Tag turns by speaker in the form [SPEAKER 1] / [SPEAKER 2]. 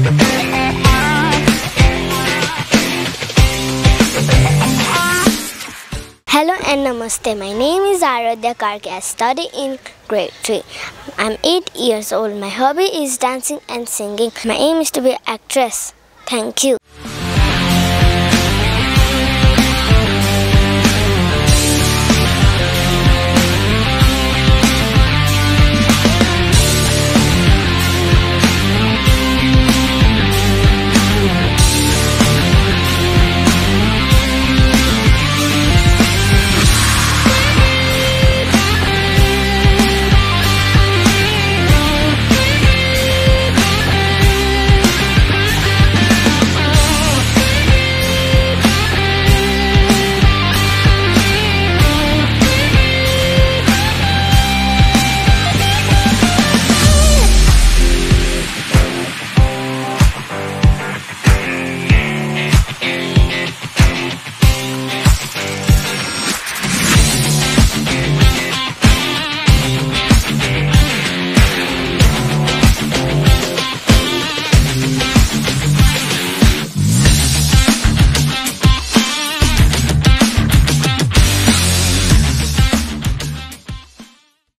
[SPEAKER 1] Hello and Namaste. My name is Aaradhya Karki. I study in grade 3. I'm 8 years old. My hobby is dancing and singing. My aim is to be an actress. Thank you.